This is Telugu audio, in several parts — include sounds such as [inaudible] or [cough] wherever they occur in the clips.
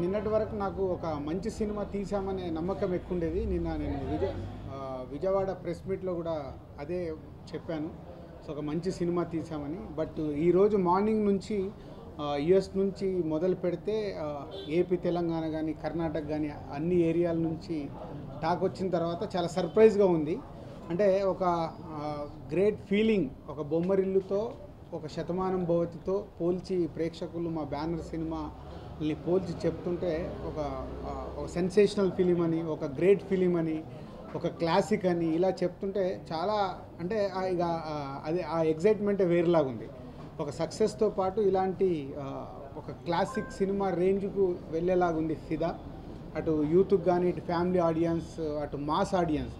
నిన్నటి వరకు నాకు ఒక మంచి సినిమా తీసామనే నమ్మకం ఎక్కువండేది. నిన్న నేను విజయ విజయవాడ ప్రెస్ మీట్లో కూడా అదే చెప్పాను. సో ఒక మంచి సినిమా తీసామని బట్ ఈరోజు మార్నింగ్ నుంచి యుఎస్ నుంచి మొదలు పెడితే ఏపీ తెలంగాణ కానీ కర్ణాటక కానీ అన్ని ఏరియాల నుంచి టాక్ వచ్చిన తర్వాత చాలా సర్ప్రైజ్గా ఉంది. అంటే ఒక గ్రేట్ ఫీలింగ్ ఒక బొమ్మరిల్లుతో ఒక శతమానం భవతితో పోల్చి ప్రేక్షకులు మా బ్యానర్ సినిమా వీళ్ళని పోల్చి చెప్తుంటే ఒక ఒక సెన్సేషనల్ ఫిలిం అని ఒక గ్రేట్ ఫిలిం అని ఒక క్లాసిక్ అని ఇలా చెప్తుంటే చాలా అంటే ఇక అది ఆ ఎగ్జైట్మెంటే వేరేలాగుంది ఒక సక్సెస్తో పాటు ఇలాంటి ఒక క్లాసిక్ సినిమా రేంజ్కు వెళ్ళేలాగా ఉంది ఫిదా అటు యూత్కి కానీ ఇటు ఫ్యామిలీ ఆడియన్స్ అటు మాస్ ఆడియన్స్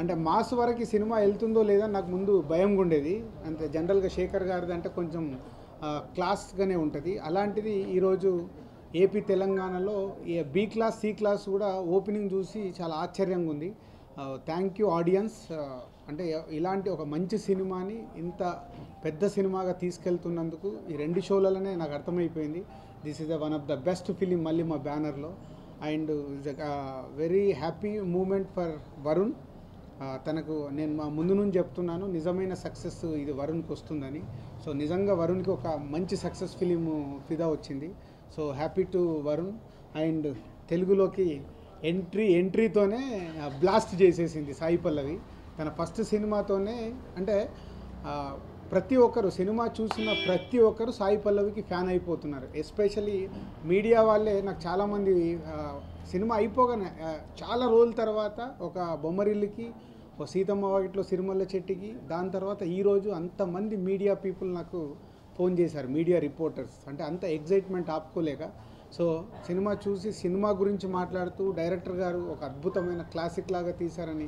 అంటే మాస్ వరకు సినిమా వెళ్తుందో లేదో నాకు ముందు భయంగా ఉండేది. అంటే జనరల్గా శేఖర్ గారిది అంటే కొంచెం క్లాస్గానే ఉంటుంది. అలాంటిది ఈరోజు ఏపీ తెలంగాణలో బి క్లాస్ సి క్లాస్ కూడా ఓపెనింగ్ చూసి చాలా ఆశ్చర్యంగా ఉంది. థ్యాంక్ యూ ఆడియన్స్ అంటే ఇలాంటి ఒక మంచి సినిమాని ఇంత పెద్ద సినిమాగా తీసుకెళ్తున్నందుకు ఈ రెండు షోలలోనే నాకు అర్థమైపోయింది. This is the one of the best film మళ్ళీ మా బ్యానర్లో. And very happy moment for Varun తనకు నేను మా ముందు నుంచి చెప్తున్నాను నిజమైన సక్సెస్ ఇది వరుణ్కి వస్తుందని. సో నిజంగా వరుణ్కి ఒక మంచి సక్సెస్ ఫిలిం ఫిదా వచ్చింది. So happy to Varun. And తెలుగులోకి ఎంట్రీ ఎంట్రీతోనే బ్లాస్ట్ చేసేసింది సాయి పల్లవి. తన ఫస్ట్ సినిమాతోనే అంటే ప్రతి ఒక్కరు సినిమా చూసిన ప్రతి ఒక్కరు సాయి పల్లవికి ఫ్యాన్ అయిపోతున్నారు. ఎస్పెషల్లీ మీడియా వాళ్ళే నాకు చాలామంది సినిమా అయిపోగానే చాలా రోజుల తర్వాత ఒక బొమ్మరిల్లుకి ఒక సీతమ్మ వాకిట్లో సిరిమల్ల చెట్టుకి దాని తర్వాత ఈరోజు అంతమంది మీడియా పీపుల్ నాకు ఫోన్ చేశారు మీడియా రిపోర్టర్స్. అంటే అంత ఎగ్జైట్మెంట్ ఆపుకోలేక. సో సినిమా చూసి సినిమా గురించి మాట్లాడుతూ డైరెక్టర్ గారు ఒక అద్భుతమైన క్లాసిక్ లాగా తీశారని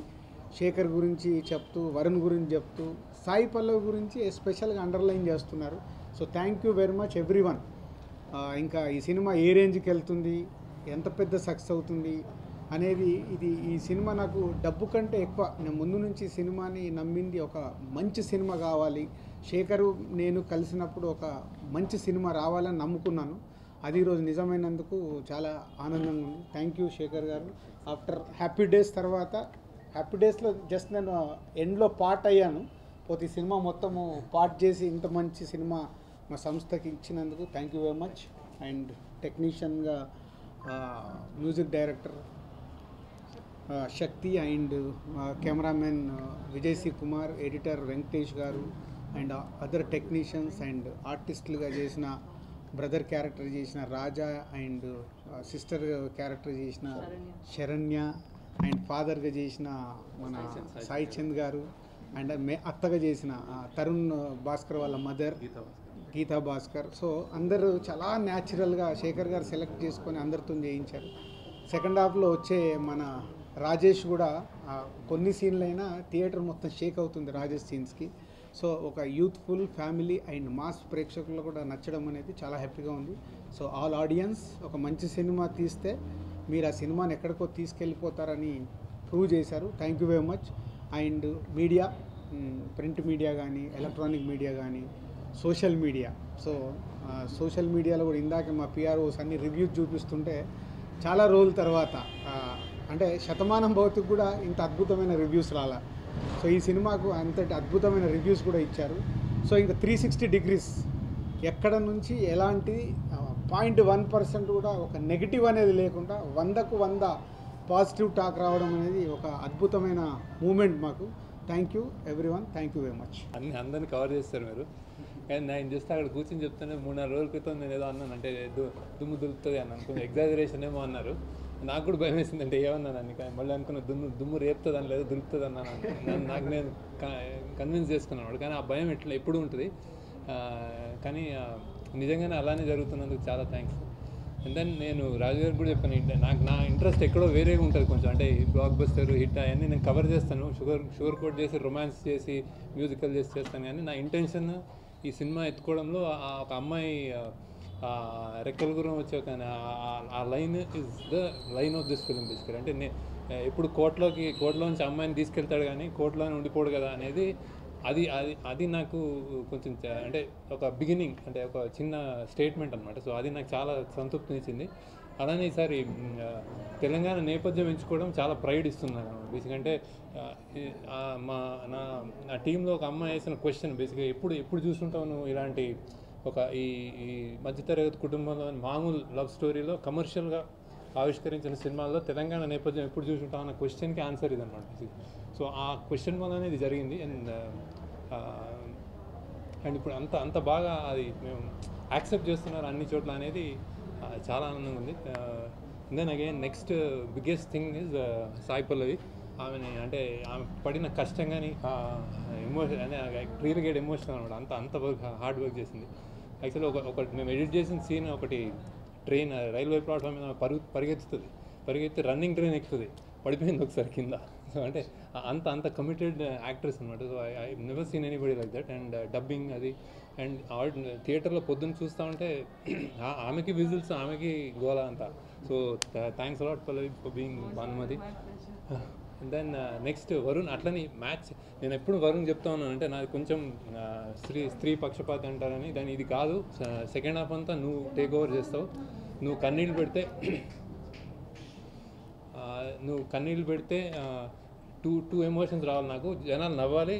శేఖర్ గురించి చెప్తూ వరుణ్ గురించి చెప్తూ సాయి పల్లవి గురించి ఎస్పెషల్గా అండర్లైన్ చేస్తున్నారు. So thank you very much everyone ఇంకా ఈ సినిమా ఏ రేంజ్కి వెళ్తుంది? ఎంత పెద్ద సక్సెస్ అవుతుంది? అనేది ఇది ఈ సినిమా నాకు డబ్బు కంటే ఎక్కువ. నేను ముందు నుంచి సినిమాని నమ్మింది ఒక మంచి సినిమా కావాలి. శేఖరు నేను కలిసినప్పుడు ఒక మంచి సినిమా రావాలని నమ్ముకున్నాను. అది ఈరోజు నిజమైనందుకు చాలా ఆనందంగా ఉంది. Thank you Shekhar garu. After happy days తర్వాత హ్యాపీ డేస్లో జస్ట్ నేను ఎండ్లో పార్ట్ అయ్యాను. పోతే ఈ సినిమా మొత్తము పార్ట్ చేసి ఇంత మంచి సినిమా మా సంస్థకి ఇచ్చినందుకు thank you very much and టెక్నీషియన్గా music director Shakti and cameraman Vijay C Kumar editor Venkatesh garu and other technicians and ఆర్టిస్టులుగా చేసిన బ్రదర్ క్యారెక్టర్ చేసిన రాజా అండ్ సిస్టర్ క్యారెక్టర్ చేసిన శరణ్య అండ్ ఫాదర్గా చేసిన మన సాయి చంద్ గారు అండ్ మే అత్తగా చేసిన తరుణ్ భాస్కర్ వాళ్ళ మదర్ గీతా భాస్కర్. సో అందరూ చాలా న్యాచురల్గా శేఖర్ గారు సెలెక్ట్ చేసుకొని అందరితో చేయించారు. సెకండ్ హాఫ్లో వచ్చే మన రాజేష్ కూడా కొన్ని సీన్లైనా థియేటర్ మొత్తం షేక్ అవుతుంది రాజేష్ సీన్స్కి. సో ఒక యూత్ఫుల్ ఫ్యామిలీ అండ్ మాస్ ప్రేక్షకులు కూడా నచ్చడం అనేది చాలా హ్యాపీగా ఉంది. సో ఆల్ ఆడియన్స్ ఒక మంచి సినిమా తీస్తే మీరు ఆ సినిమాని ఎక్కడికో తీసుకెళ్ళిపోతారని ప్రూవ్ చేశారు. Thank you very much and media print media కానీ ఎలక్ట్రానిక్ మీడియా కానీ సోషల్ మీడియా. సో సోషల్ మీడియాలో కూడా ఇందాక మా పిఆర్ఓస్ అన్ని రివ్యూస్ చూపిస్తుంటే చాలా రోజుల తర్వాత అంటే శతమానం భౌతికి కూడా ఇంత అద్భుతమైన రివ్యూస్ రాలా. సో ఈ సినిమాకు అంతటి అద్భుతమైన రివ్యూస్ కూడా ఇచ్చారు. సో ఇంకా త్రీ సిక్స్టీ డిగ్రీస్ ఎక్కడ నుంచి ఎలాంటి పాయింట్ వన్ పర్సెంట్ కూడా ఒక నెగిటివ్ అనేది లేకుండా వందకు వంద పాజిటివ్ టాక్ రావడం అనేది ఒక అద్భుతమైన మూమెంట్ మాకు. Thank you everyone thank you very much అన్ని అందరిని కవర్ చేస్తారు మీరు. కానీ నేను చూస్తే అక్కడ కూర్చొని చెప్తానే మూడు నాలుగు రోజుల క్రితం నేను ఏదో అన్నాను అంటే దు- దుమ్ము దులుపుతుంది అని అనుకుని ఎగ్జాజరేషన్ ఏమో అన్నారు. నాకు కూడా భయం వేసింది అంటే ఏమన్నాను అని కానీ మళ్ళీ అనుకున్న దుమ్ము దుమ్ము రేపుతుంది అని లేదు దులుపుతుంది అన్నాను. నన్ను- నాకు నేను కన్విన్స్ చేసుకున్నాను కానీ ఆ భయం ఎట్లా ఎప్పుడు ఉంటుంది? కానీ నిజంగానే అలానే జరుగుతున్నందుకు చాలా థ్యాంక్స్ అండ్ దెన్ నేను రాజు గారికి కూడా చెప్పాను ఇంట- నాకు నా ఇంట్రెస్ట్ ఎక్కడో వేరేగా ఉంటుంది కొంచెం. అంటే బ్లాక్ బస్టర్ హిట్ అవన్నీ నేను కవర్ చేస్తాను. షుగర్ షుగర్ కోట్ చేసి రొమాన్స్ చేసి మ్యూజికల్ చేసి చేస్తాను. కానీ నా ఇంటెన్షన్ ఈ సినిమా ఎత్తుకోవడంలో ఆ ఒక అమ్మాయి రెక్కల గురం వచ్చే ఒక ఆ- line is the line of this film basically అంటే నే ఇప్పుడు కోర్టులోకి కోర్టులోంచి అమ్మాయిని తీసుకెళ్తాడు కానీ కోర్టులోనే ఉండిపోడు కదా అనేది అది అది అది నాకు కొంచెం అంటే ఒక బిగినింగ్ అంటే ఒక చిన్న స్టేట్మెంట్ అనమాట సో అది నాకు చాలా సంతృప్తినిచ్చింది అలానే ఈసారి తెలంగాణ నేపథ్యం ఎంచుకోవడం చాలా ప్రైడ్ ఇస్తున్నాను బేసిక్ అంటే మా నా నా టీంలో ఒక అమ్మాయి వేసిన క్వశ్చన్ బేసిక్గా ఎప్పుడు ఎప్పుడు చూస్తుంటావు నువ్వు ఇలాంటి ఒక ఈ ఈ మధ్యతరగతి కుటుంబంలో మామూలు లవ్ స్టోరీలో కమర్షియల్గా ఆవిష్కరించిన సినిమాల్లో తెలంగాణ నేపథ్యం ఎప్పుడు చూసుంటాం అన్న క్వశ్చన్కి ఆన్సర్ ఇదన్నమాట. సో ఆ క్వశ్చన్ వల్లనే ఇది జరిగింది. అండ్ అండ్ ఇప్పుడు అంత అంత బాగా అది మేము యాక్సెప్ట్ చేస్తున్నారు అన్ని చోట్ల అనేది చాలా ఆనందంగా ఉంది. Then again next biggest thing is Sai Pallavi. ఆమెని అంటే ఆమె పడిన కష్టం కానీ ఎమోషన్ అంటే రియల్ గేట్ ఎమోషన్ అనమాట అంత అంత వర్క్ హార్డ్ వర్క్ చేసింది. యాక్చువల్లీ ఒక ఒక మేము ఎడిట్ చేసిన సీన్ ఒకటి ట్రైన్ రైల్వే ప్లాట్ఫామ్ మీద పరుగు పరిగెత్తుతుంది. పరిగెత్తి రన్నింగ్ ట్రైన్ ఎక్కుతుంది. పడిపోయింది ఒకసారి కింద. సో అంటే అంత అంత కమిటెడ్ యాక్ట్రెస్ అనమాట so I never seen anybody like that and uh, dubbing అది. అండ్ థియేటర్లో పొద్దున్న చూస్తూ ఉంటే ఆమెకి విజిల్స్ ఆమెకి గోల అంతా. So thanks a lot for being Bhanumathi. And then next Varun అట్లని మ్యాచ్ నేను ఎప్పుడు వరుణ్ చెప్తా ఉన్నాను అంటే నాది కొంచెం స్త్రీ స్త్రీ పక్షపాతి అంటారని. దాని ఇది కాదు. సెకండ్ హాఫ్ అంతా నువ్వు టేక్ ఓవర్ చేస్తావు. నువ్వు కన్నీళ్ళు పెడితే [clears throat] నువ్వు కన్నీళ్ళు పెడితే టూ టూ ఎమోషన్స్ రావాలి నాకు. జనాలు నవ్వాలి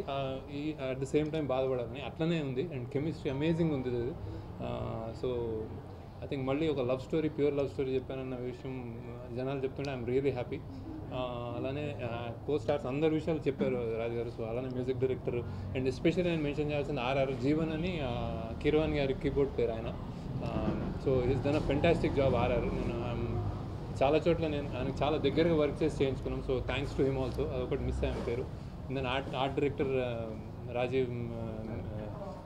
ఈ అట్ ద సేమ్ టైం బాధపడాలని. అట్లనే ఉంది. అండ్ కెమిస్ట్రీ అమేజింగ్ ఉంది సో ఐ థింక్ మళ్ళీ ఒక love story pure love story చెప్పానన్న విషయం జనాలు చెప్తుంటే ఐఎమ్ రియలీ హ్యాపీ అలానే కో స్టార్స్ అందరి విషయాలు చెప్పారు రాజు గారు సో అలానే మ్యూజిక్ డైరెక్టర్ అండ్ ఎస్పెషల్లీ నేను మెన్షన్ చేయాల్సిన ఆర్ఆర్ జీవన్ అని కిరవాన్ గారి కీబోర్డ్ పేరు ఆయన. So is done a fantastic job RR. నేను చాలా చోట్ల నేను ఆయనకు చాలా దగ్గరగా వర్క్ చేసి చేయించుకున్నాం. So thanks to him also అదొకటి మిస్ అయ్యాను పేరు. నేను art art director Rajeev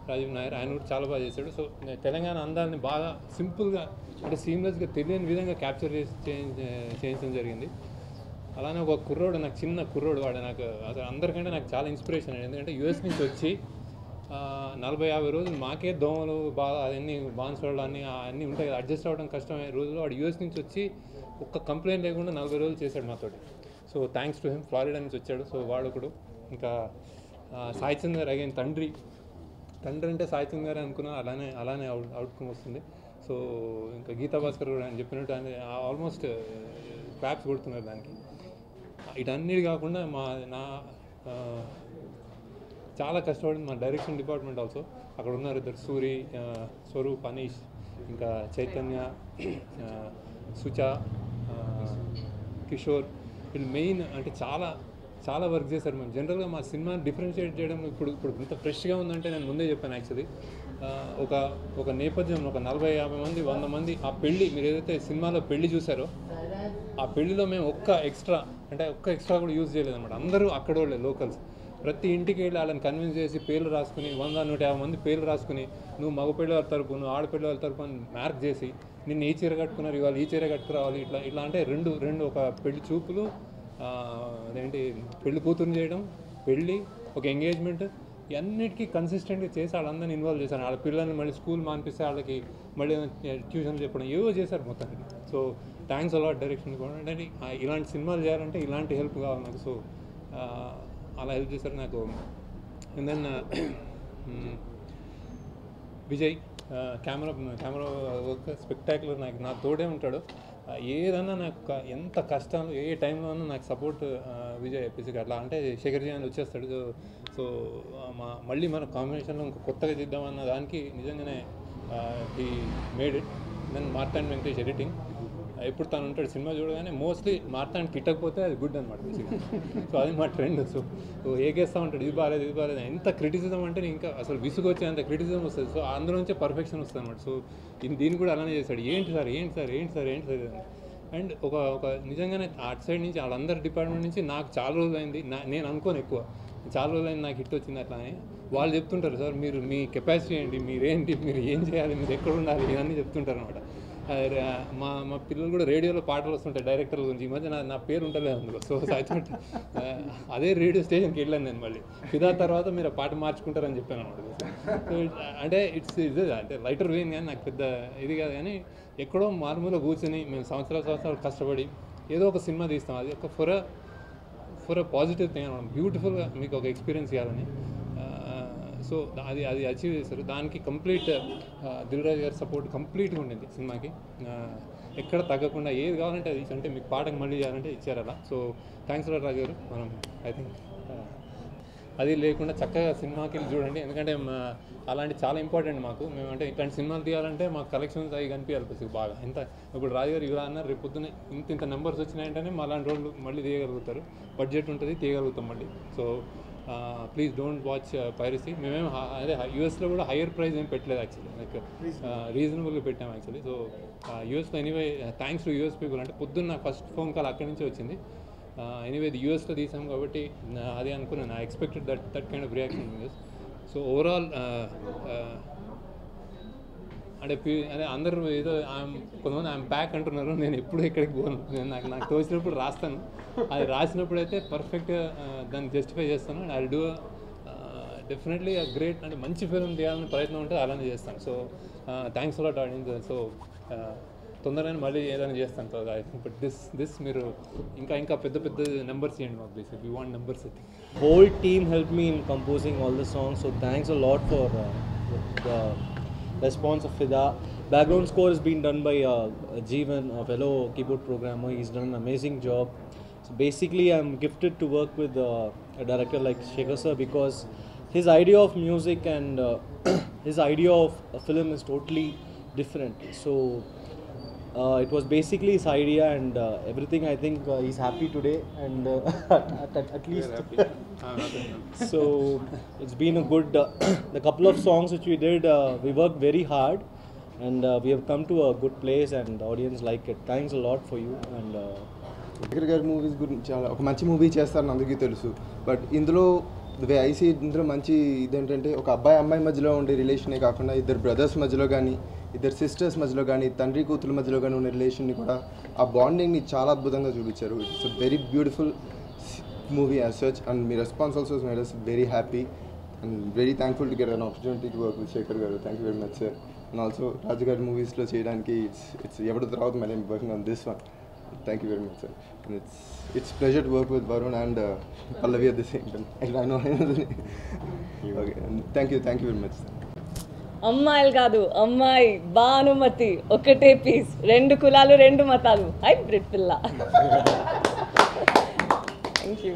Rajeev Nair ఆయన కూడా చాలా బాగా చేశాడు. సో తెలంగాణ అందాలని బాగా సింపుల్గా అంటే సీమ్లెస్గా తెలియని విధంగా క్యాప్చర్ చేసి చేయించడం జరిగింది. అలానే ఒక కుర్రోడు నాకు చిన్న కుర్రోడు వాడు నాకు అసలు అందరికంటే నాకు చాలా ఇన్స్పిరేషన్ అండి. ఎందుకంటే యూఎస్ నుంచి వచ్చి నలభై యాభై రోజులు మాకే దోమలు బాగా అవన్నీ బాన్సోళ్ళు అన్నీ అన్నీ ఉంటాయి కదా అడ్జస్ట్ అవ్వడం కష్టమైన రోజులు వాడు యూఎస్ నుంచి వచ్చి ఒక్క కంప్లైంట్ లేకుండా నలభై రోజులు చేశాడు మాతోటి. So thanks to him Florida నుంచి వచ్చాడు. సో వాడు ఒకడు ఇంకా ఆ, సాయి చందర్ అగైన్ తండ్రి. తండ్రి అంటే సాయి చంద్ అనుకున్నా అలానే అలానే అవుట్ అవుట్కమ్ వస్తుంది. సో ఇంకా గీతా భాస్కర్ కూడా అని చెప్పినట్టు ఆల్మోస్ట్ క్లాప్స్ uh, కొడుతున్నారు దానికి. ఇటన్నిటి కాకుండా మా నా చాలా కష్టపడింది మా డైరెక్షన్ డిపార్ట్మెంట్ ఆల్సో అక్కడ ఉన్నారు ఇద్దరు సూరి స్వరూప్ అనీష్ ఇంకా చైతన్య సుచ కిషోర్. వీళ్ళు మెయిన్ అంటే చాలా చాలా వర్క్ చేశారు. మేము జనరల్గా మా సినిమాని డిఫరెన్షియేట్ చేయడం ఇప్పుడు ఇప్పుడు ఇంత ఫ్రెష్గా ఉందంటే నేను ముందే చెప్పాను యాక్చువల్లీ ఒక ఒక నేపథ్యం ఒక నలభై యాభై మంది వంద మంది ఆ పెళ్ళి మీరు ఏదైతే సినిమాలో పెళ్ళి చూసారో ఆ పెళ్ళిలో మేము ఒక్క ఎక్స్ట్రా అంటే ఒక్క ఎక్స్ట్రా కూడా యూజ్ చేయలేదు అనమాట అందరూ అక్కడ వాళ్ళే లోకల్స్ ప్రతి ఇంటికి వెళ్ళి వాళ్ళని కన్విన్స్ చేసి పేర్లు రాసుకుని వంద నూట యాభై మంది పేర్లు రాసుకుని నువ్వు మగపిల్లల వాళ్ళ తరపు నువ్వు ఆడపిల్ల వాళ్ళ తరపు అని మార్క్ చేసి నిన్ను ఈ చీర కట్టుకున్నారు ఇవాళ ఈ చీర కట్టుకురావాలి ఇట్లా ఇట్లా అంటే రెండు రెండు ఒక పెళ్ళి చూపులు అదేంటి పెళ్ళి కూతురుని చేయడం పెళ్ళి ఒక ఎంగేజ్మెంట్ ఇవన్నిటికీ కన్సిస్టెంట్గా చేసి వాళ్ళందరినీ ఇన్వాల్వ్ చేశారు. వాళ్ళ పిల్లల్ని మళ్ళీ స్కూల్ మానిపిస్తే వాళ్ళకి మళ్ళీ ట్యూషన్ చెప్పడం ఏవో చేశారు మొత్తానికి. సో థ్యాంక్స్ అలాట్ డైరెక్షన్ కూడా. అంటే ఇలాంటి సినిమాలు చేయాలంటే ఇలాంటి హెల్ప్ కావాలి నాకు. సో అలా హెల్ప్ చేశారు నాకు. And then Vijay camera camera work spectacular నాకు. నా తోడే ఉంటాడు. ఏదన్నా నాకు ఎంత కష్టం ఏ టైంలో అన్నా నాకు సపోర్ట్ విజయ్ ఎపిసిక్ అట్లా అంటే శేఖర్జీ అని వచ్చేస్తాడు. సో సో మా మళ్ళీ మన కాంబినేషన్లో ఇంకా కొత్తగా చేద్దామన్న దానికి నిజంగానే ఈ made it then Marthand Venkatesh editing ఎప్పుడు తను ఉంటాడు సినిమా చూడగానే మోస్ట్లీ మార్తాను కిట్టకపోతే అది గుడ్ అనమాట బేసిక్గా సో అది మా ట్రెండ్ సో సో ఏకేస్తూ ఉంటాడు ఇది బాగాలేదు ఇది బాగాలేదు ఎంత క్రిటిసిజం అంటే ఇంకా అసలు విసుగు క్రిటిసిజం వస్తుంది. సో అందులో నుంచే పర్ఫెక్షన్ వస్తుంది అనమాట సో దీన్ని కూడా అలానే చేశాడు ఏంటి సార్ ఏంటి సార్ ఏంటి సార్ ఏంటి సార్ అండ్ ఒక ఒక నిజంగానే అటు సైడ్ నుంచి వాళ్ళందరి డిపార్ట్మెంట్ నుంచి నాకు చాలా రోజులు అయింది నా నేను అనుకోను ఎక్కువ. చాలా రోజులు అయింది నాకు హిట్ వచ్చింది అట్లా అని వాళ్ళు చెప్తుంటారు సార్ మీరు మీ కెపాసిటీ ఏంటి? మీరేంటి? మీరు ఏం చేయాలి? మీరు ఎక్కడ ఉండాలి? ఇవన్నీ చెప్తుంటారు అనమాట మా మా పిల్లలు కూడా రేడియోలో పాటలు వస్తుంటాయి డైరెక్టర్ల గురించి. ఈ మధ్య నా నా పేరు ఉంటలేదు అందులో సో ఐ అదే రేడియో స్టేషన్కి వెళ్ళాను నేను మళ్ళీ. ఫిదా తర్వాత మీరు పాట మార్చుకుంటారని చెప్పాను అనమాట సో అంటే ఇట్స్ ఇది అంటే లైటర్ వేయింది కానీ నాకు పెద్ద ఇది కాదు కానీ ఎక్కడో మారుమూల కూర్చొని మేము సంవత్సరాల సంవత్సరాలు కష్టపడి ఏదో ఒక సినిమా తీస్తాం. అది ఒక for for a positive thing అనమాట. బ్యూటిఫుల్గా మీకు ఒక ఎక్స్పీరియన్స్ ఇవ్వాలని సో అది అది అచీవ్ చేశారు. దానికి కంప్లీట్ దిల్రాజ్ గారి సపోర్ట్ కంప్లీట్గా ఉండింది సినిమాకి. ఎక్కడ తగ్గకుండా ఏది కావాలంటే అది అంటే మీకు పాటకు మళ్ళీ చేయాలంటే ఇచ్చారు అలా. సో థ్యాంక్స్ రాజు గారు. మనం ఐ థింక్ అది లేకుండా చక్కగా సినిమాకి వెళ్ళి చూడండి. ఎందుకంటే మా- అలాంటి చాలా ఇంపార్టెంట్ మాకు. మేము అంటే ఇట్లాంటి సినిమాలు తీయాలంటే మాకు కలెక్షన్స్ అవి కనిపించాలి ఫస్ట్ బాగా. ఎంత ఇప్పుడు రాజు గారు ఇలా అన్నారు రేపు పొద్దున ఇంత ఇంత నెంబర్స్ వచ్చినాయంటేనే మా అలాంటి రోజులు మళ్ళీ తీయగలుగుతారు. బడ్జెట్ ఉంటుంది తీయగలుగుతాం మళ్ళీ. So please don't watch piracy మేమేం అదే యూఎస్లో కూడా హయ్యర్ ప్రైస్ ఏం పెట్టలేదు యాక్చువల్లీ లైక్ రీజనబుల్గా పెట్టాం యాక్చువల్లీ సో యూఎస్లో anyway thanks to US people అంటే పొద్దున్న ఫస్ట్ ఫోన్ కాల్ అక్కడి నుంచి వచ్చింది. ఎనీవే ఇది యూఎస్లో తీసాం కాబట్టి అదే అనుకున్నాను. I expected that that kind of reaction US so overall అంటే అదే అందరూ ఏదో కొంతమంది ఆమె బ్యాక్ అంటున్నారు. నేను ఎప్పుడు ఎక్కడికి పోను. నేను నాకు నాకు తోచినప్పుడు రాస్తాను. అది రాసినప్పుడు అయితే పర్ఫెక్ట్గా దాన్ని జస్టిఫై చేస్తాను. ఐ డూ డెఫినెట్లీ గ్రేట్ అంటే మంచి ఫిల్మ్ తీయాలని ప్రయత్నం ఉంటే అలానే చేస్తాను. So thanks a lot audience. So తొందరగానే మళ్ళీ ఏదైనా చేస్తాను. So I think but this this మీరు ఇంకా ఇంకా పెద్ద పెద్ద నెంబర్స్ ఇవ్వండి మాకు ప్లీజ్ యూ వాంట్ నెంబర్స్ అయితే whole team help me in composing all the songs so thanks a lot for response of fida. Background score has been done by uh, jeevan a fellow keyboard programmer. He's done an amazing job. So basically i'm gifted to work with uh, a director like shekhar sir because his idea of music and uh, [clears throat] his idea of a film is totally different. So it was basically his idea and uh, everything i think uh, he's happy today and uh, [laughs] at, at, at least [laughs] so it's been a good [clears throat] uh, the couple of songs which we did uh, we worked very hard and uh, we have come to a good place and the audience like it thanks a lot for you and uh, Shekhar గారి మూవీస్ గురించి చాలా ఒక మంచి మూవీ చేస్తారని అందరికీ తెలుసు బట్ ఇందులో వే ఐసీ ఇందులో మంచి ఇదేంటంటే ఒక అబ్బాయి అమ్మాయి మధ్యలో ఉండే రిలేషనే కాకుండా ఇద్దరు బ్రదర్స్ మధ్యలో కానీ ఇద్దరు సిస్టర్స్ మధ్యలో కానీ తండ్రి కూతురు మధ్యలో కానీ ఉన్న రిలేషన్ని కూడా ఆ బాండింగ్ని చాలా అద్భుతంగా చూపించారు it's a very beautiful movie as such and me response also made us very happy and very thankful to get an opportunity to work with Shekhar garu thank you very much sir and also రాజుగారి మూవీస్లో చేయడానికి ఇట్స్ ఇట్స్ ఎవరి తర్వాత మళ్ళీ working on this one thank you very much sir and it's it's pleasure to work with Varun and Pallavi at at same time time. [laughs] I know. I know the [laughs] name. okay. అమ్మాయిలు కాదు అమ్మాయి భానుమతి ఒకటే పీస్ రెండు కులాలు రెండు మతాలు. హైబ్రిడ్ పిల్ల. Thank you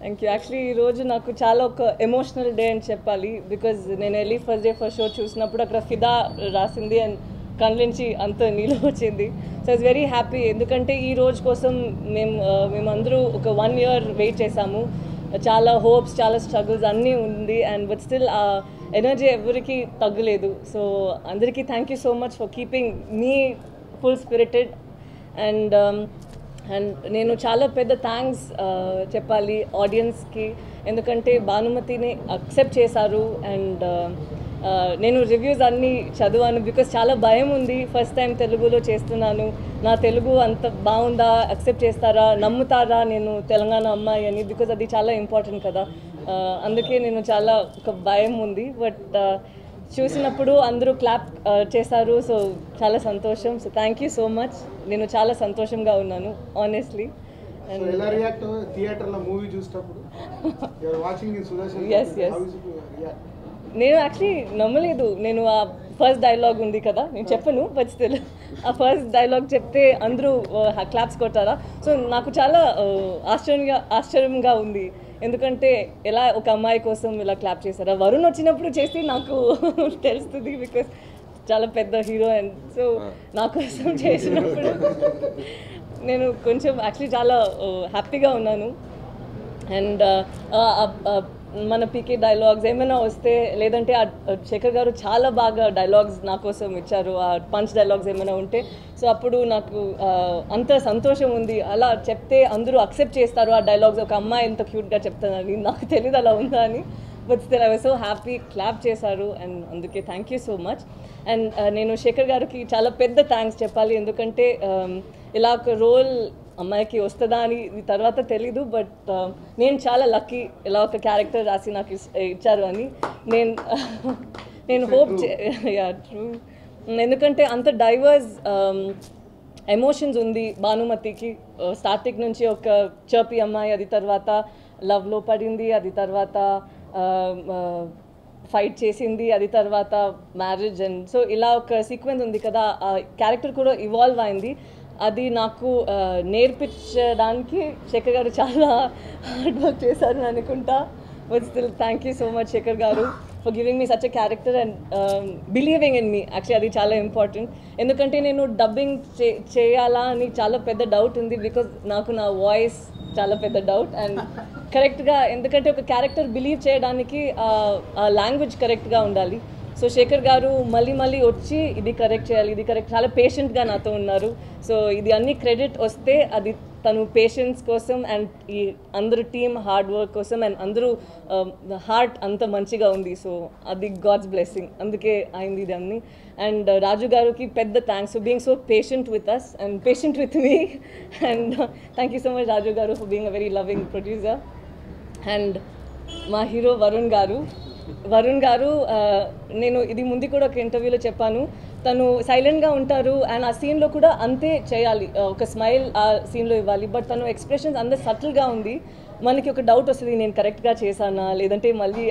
thank you actually ఈరోజు నాకు చాలా ఒక ఎమోషనల్ డే అని చెప్పాలి బికాజ్ నేను వెళ్ళి ఫస్ట్ డే ఫస్ట్ షో చూసినప్పుడు అక్కడ ఫిదా రాసింది అండ్ కళ్ళించి అంత నీళ్ళు వచ్చింది. సో ఇట్స్ వెరీ హ్యాపీ ఎందుకంటే ఈ రోజు కోసం మేము మేమందరూ ఒక వన్ ఇయర్ వెయిట్ చేసాము. చాలా హోప్స్ చాలా స్ట్రగుల్స్ అన్నీ ఉంది అండ్ బట్ స్టిల్ ఆ ఎనర్జీ ఎవరికి తగ్గలేదు. సో అందరికీ thank you so much for keeping me full spirited and and నేను చాలా పెద్ద థ్యాంక్స్ చెప్పాలి ఆడియన్స్కి ఎందుకంటే భానుమతిని అక్సెప్ట్ చేశారు అండ్ నేను రివ్యూస్ అన్నీ చదివాను బికాస్ చాలా భయం ఉంది. ఫస్ట్ టైం తెలుగులో చేస్తున్నాను. నా తెలుగు అంత బాగుందా? అక్సెప్ట్ చేస్తారా? నమ్ముతారా నేను తెలంగాణ అమ్మాయి అని? బికాస్ అది చాలా ఇంపార్టెంట్ కదా. అందుకే నేను చాలా ఒక భయం ఉంది. బట్ చూసినప్పుడు అందరూ క్లాప్ చేశారు. సో చాలా సంతోషం. So thank you so much నేను చాలా సంతోషంగా ఉన్నాను ఆనెస్ట్లీ థియేటర్లో మూవీ వాచింగ్ నేను యాక్చువల్లీ నమ్మలేదు. నేను ఆ ఫస్ట్ డైలాగ్ ఉంది కదా నేను చెప్పను బట్ స్టిల్ ఆ ఫస్ట్ డైలాగ్ చెప్తే అందరూ క్లాప్స్ కొట్టారా సో నాకు చాలా ఆశ్చర్యంగా ఆశ్చర్యంగా ఉంది. ఎందుకంటే ఎలా ఒక అమ్మాయి కోసం ఇలా క్లాప్ చేశారా? వరుణ్ వచ్చినప్పుడు చేస్తే నాకు [laughs] తెలుస్తుంది బికాస్ చాలా పెద్ద హీరో అండ్ సో నా కోసం చేసినప్పుడు [laughs] నేను కొంచెం యాక్చువల్లీ చాలా హ్యాపీగా ఉన్నాను. అండ్ మన పీకే డైలాగ్స్ ఏమైనా వస్తే లేదంటే ఆ శేఖర్ గారు చాలా బాగా డైలాగ్స్ నా కోసం ఇచ్చారు ఆ పంచ్ డైలాగ్స్ ఏమైనా ఉంటే. సో అప్పుడు నాకు అంత సంతోషం ఉంది. అలా చెప్తే అందరూ అక్సెప్ట్ చేస్తారు ఆ డైలాగ్స్. ఒక అమ్మాయి ఎంత క్యూట్గా చెప్తానని నాకు తెలియదు అలా ఉందా అని. But still I was so happy clap చేశారు అండ్ అందుకే thank you so much and నేను శేఖర్ గారికి చాలా పెద్ద థ్యాంక్స్ చెప్పాలి. ఎందుకంటే ఇలా ఒక రోల్ అమ్మాయికి వస్తుందా అని తర్వాత తెలీదు బట్ నేను చాలా లక్కీ ఇలా ఒక క్యారెక్టర్ రాసి నాకు ఇచ్చారు అని నేను [laughs] నేను హోప్ యా ట్రూ ఎందుకంటే అంత డైవర్స్ ఎమోషన్స్ ఉంది భానుమతికి. స్టార్టింగ్ నుంచి ఒక చర్పి అమ్మాయి అది తర్వాత లవ్లో పడింది అది తర్వాత ఫైట్ చేసింది అది తర్వాత మ్యారేజ్ అండ్ సో ఇలా ఒక సీక్వెన్స్ ఉంది కదా ఆ క్యారెక్టర్ కూడా ఇవాల్వ్ అయింది. అది నాకు నేర్పించడానికి శేఖర్ గారు చాలా హార్డ్ వర్క్ చేశారు అని అనుకుంటా. But still thank you so much Shekhar garu for giving me such a character and believing in me actually అది చాలా ఇంపార్టెంట్ ఎందుకంటే నేను డబ్బింగ్ చే చేయాలా అని చాలా పెద్ద డౌట్ ఉంది బికాజ్ నాకు నా వాయిస్ చాలా పెద్ద డౌట్ అండ్ కరెక్ట్గా ఎందుకంటే ఒక క్యారెక్టర్ బిలీవ్ చేయడానికి ఆ లాంగ్వేజ్ కరెక్ట్గా ఉండాలి. సో శేఖర్ గారు మళ్ళీ మళ్ళీ వచ్చి ఇది కరెక్ట్ చేయాలి ఇది కరెక్ట్ చాలా పేషెంట్గా నాతో ఉన్నారు. సో ఇది అన్ని క్రెడిట్ వస్తే అది తను పేషెన్స్ కోసం అండ్ ఈ అందరూ టీమ్ హార్డ్ వర్క్ కోసం అండ్ అందరూ హార్ట్ అంత మంచిగా ఉంది. సో అది గాడ్స్ బ్లెస్సింగ్ అందుకే అయింది ఇది అన్ని. అండ్ uh, రాజు గారికి పెద్ద thanks for being so patient with us and patient with me and thank you so much Raju garu for being a very loving producer and మా హీరో వరుణ్ గారు వరుణ్ గారు నేను ఇది ముందు కూడా ఒక ఇంటర్వ్యూలో చెప్పాను. తను సైలెంట్గా ఉంటారు అండ్ ఆ సీన్లో కూడా అంతే చేయాలి. ఒక స్మైల్ ఆ సీన్లో ఇవ్వాలి. బట్ తను ఎక్స్ప్రెషన్స్ అంత సటిల్గా ఉంది. మనకి ఒక డౌట్ వస్తుంది నేను కరెక్ట్గా చేశానా? లేదంటే మళ్ళీ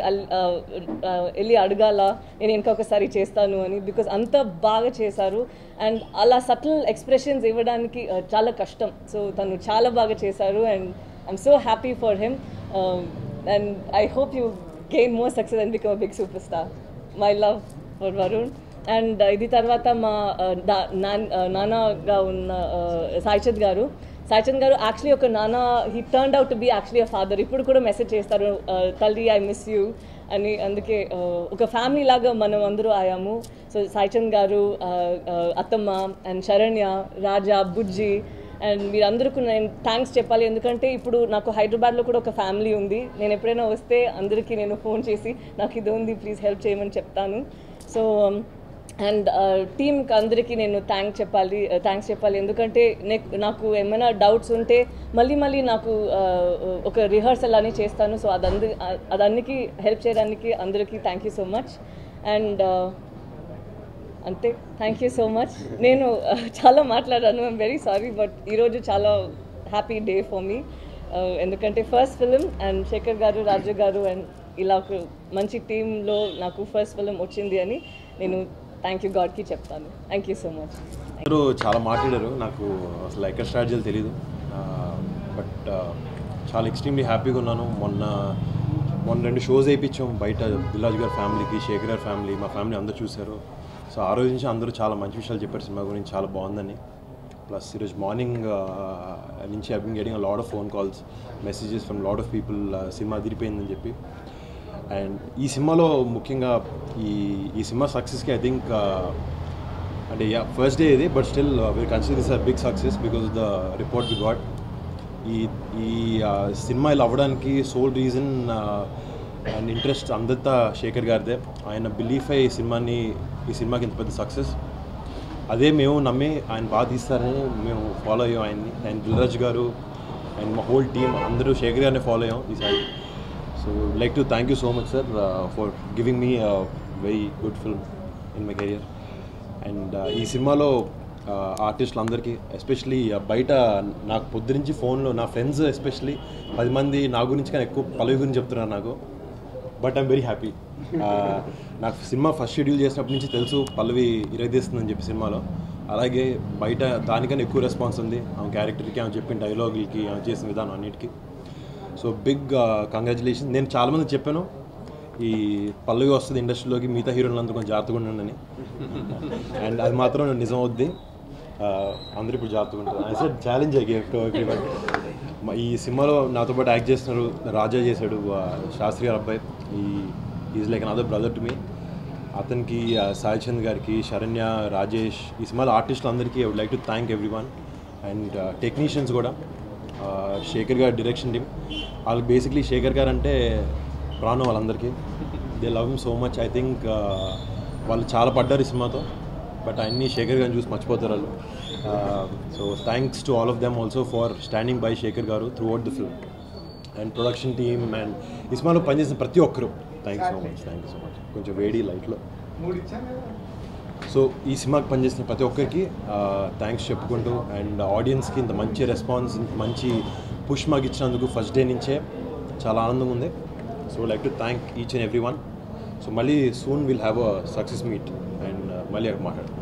వెళ్ళి అడగాల? నేను ఇంకొకసారి చేస్తాను అని. బికాజ్ అంత బాగా చేశారు. అండ్ అలా సటిల్ ఎక్స్ప్రెషన్స్ ఇవ్వడానికి చాలా కష్టం. సో తను చాలా బాగా చేశారు. And I'm so happy for him and I hope you gain more success and become big superstar my love for Varun and ఇది తర్వాత మా uh, uh, నానాగా నాన్నగా ఉన్న uh, సాయిచంద్ గారు. సాయిచంద్ గారు యాక్చువల్లీ ఒక నాన్న he turn out to be actually a father ఇప్పుడు కూడా మెసేజ్ చేస్తారు తల్లి ఐ మిస్ యూ అని. అందుకే ఒక ఫ్యామిలీ లాగా మనం అందరూ అయ్యాము. సో సాయిచంద్ గారు అత్తమ్మ అండ్ శరణ్య రాజా బుజ్జి అండ్ మీరందరికీ నేను థ్యాంక్స్ చెప్పాలి. ఎందుకంటే ఇప్పుడు నాకు హైదరాబాద్లో కూడా ఒక ఫ్యామిలీ ఉంది. నేను ఎప్పుడైనా వస్తే అందరికీ నేను ఫోన్ చేసి నాకు ఇది ఉంది ప్లీజ్ హెల్ప్ చేయమని చెప్తాను. సో అండ్ టీమ్కి అందరికీ నేను థ్యాంక్ చెప్పాలి uh, థ్యాంక్స్ చెప్పాలి. ఎందుకంటే నెక్- నాకు ఏమైనా డౌట్స్ ఉంటే మళ్ళీ మళ్ళీ నాకు uh, ఒక రిహర్సల్ అని చేస్తాను. సో అదందు అదన్నికి హెల్ప్ చేయడానికి అందరికీ thank you so much and అంతే. థ్యాంక్ యూ సో మచ్ నేను uh, చాలా మాట్లాడాను. ఐమ్ వెరీ సారీ బట్ ఈరోజు చాలా హ్యాపీ డే ఫర్ మీ ఎందుకంటే ఫస్ట్ ఫిలిం అండ్ శేఖర్ గారు రాజు గారు అండ్ ఇలా ఒక మంచి టీంలో నాకు ఫస్ట్ ఫిలిం వచ్చింది అని నేను థ్యాంక్ యూ గాడ్కి చెప్తాను. థ్యాంక్ యూ సో మచ్ అందరూ చాలా మాట్లాడారు. నాకు అసలు ఎక్కడ స్టార్ట్ చేయాలి తెలియదు బట్ uh, uh, చాలా ఎక్స్ట్రీమ్లీ హ్యాపీగా ఉన్నాను. మొన్న మొన్న రెండు షోస్ వేయించాం. బయట దిల్రాజు గారి ఫ్యామిలీకి శేఖర్ గారి ఫ్యామిలీ మా ఫ్యామిలీ అందరూ చూశారు. సో ఆ రోజు నుంచి అందరూ చాలా మంచి విషయాలు చెప్పారు. సినిమా గురించి చాలా బాగుందని. ప్లస్ ఈరోజు మార్నింగ్ నుంచి I been getting lot of phone calls messages from lot of people cinema అదిరిపోయిందని చెప్పి. అండ్ ఈ సినిమాలో ముఖ్యంగా ఈ ఈ సినిమా సక్సెస్కి ఐ థింక్ అంటే యా ఫస్ట్ డే ఇది but still we're consider this a big success because the report we got ఈ ఈ సినిమా ఇలా అవ్వడానికి సోల్ రీజన్ అండ్ ఇంట్రెస్ట్ అందంతా శేఖర్ గారిదే. ఆయన బిలీఫ్ అయ్యి ఈ సినిమాని ఈ సినిమాకి ఇంత పెద్ద సక్సెస్. అదే మేము నమ్మి ఆయన బాగా తీస్తారని మేము ఫాలో అయ్యాం ఆయన్ని. అండ్ దిల్రాజ్ గారు అండ్ మా హోల్ టీమ్ అందరూ శేఖర్ గారిని ఫాలో అయ్యాం ఈసారి so like to thank you so much sir for giving me very good film in my career and ఈ సినిమాలో ఆర్టిస్టులు అందరికీ ఎస్పెషలీ బయట నాకు పొద్దురించి ఫోన్లో నా ఫ్రెండ్స్ ఎస్పెషలీ పది మంది నా గురించి కానీ ఎక్కువ పలువి గురించి చెప్తున్నారు నాకు. బట్ ఐమ్ వెరీ హ్యాపీ నాకు సినిమా ఫస్ట్ షెడ్యూల్ చేసినప్పటి నుంచి తెలుసు పల్లవి ఇరగదీస్తుందని చెప్పి సినిమాలో. అలాగే బయట దానికన్నా ఎక్కువ రెస్పాన్స్ ఉంది ఆమె క్యారెక్టర్కి ఆమె చెప్పిన డైలాగులకి ఆమె చేసిన విధానం అన్నిటికీ. సో బిగ్ కంగ్రాచులేషన్ నేను చాలామంది చెప్పాను ఈ పల్లవి వస్తుంది ఇండస్ట్రీలోకి మిగతా హీరోలందరూ కొంచెం జాగ్రత్తగా ఉండండి అండ్ అది మాత్రం నిజం అవుద్ది. అందరూ ఇప్పుడు జాగ్రత్తగా ఉంటారు. I said challenge I to everyone ఈ సినిమాలో నాతో పాటు యాక్ట్ చేస్తున్నారు రాజా చేశాడు శాస్త్రి గారు అబ్బాయి. He is like other brother to me అతనికి సాయి చంద్ గారికి శరణ్య రాజేష్ ఈ సినిమాలో ఆర్టిస్టులు అందరికీ I would like to thank everyone and technicians కూడా. శేఖర్ గారు డైరెక్షన్ టీమ్ వాళ్ళకి బేసిక్లీ శేఖర్ గారు అంటే ప్రాణం వాళ్ళందరికీ. They love him so much I think వాళ్ళు చాలా పడ్డారు ఈ సినిమాతో. బట్ అన్నీ శేఖర్ గారిని చూసి మర్చిపోతారు వాళ్ళు. So thanks to all of them also for standing by Shekhar గారు throughout the film and production team and ఈ సినిమాలో పనిచేసిన ప్రతి ఒక్కరు. Thank you so much thank you so much కొంచెం వేడి లైట్లో. సో ఈ సినిమాకి పనిచేసిన ప్రతి ఒక్కరికి థ్యాంక్స్ చెప్పుకుంటూ అండ్ ఆడియన్స్కి ఇంత మంచి రెస్పాన్స్ ఇంత మంచి పుష్ మాకు ఇచ్చినందుకు ఫస్ట్ డే నుంచే చాలా ఆనందంగా ఉంది. So like to thank each and everyone so మళ్ళీ soon will have a success meet and మళ్ళీ అక్కడ మాట్లాడతాం.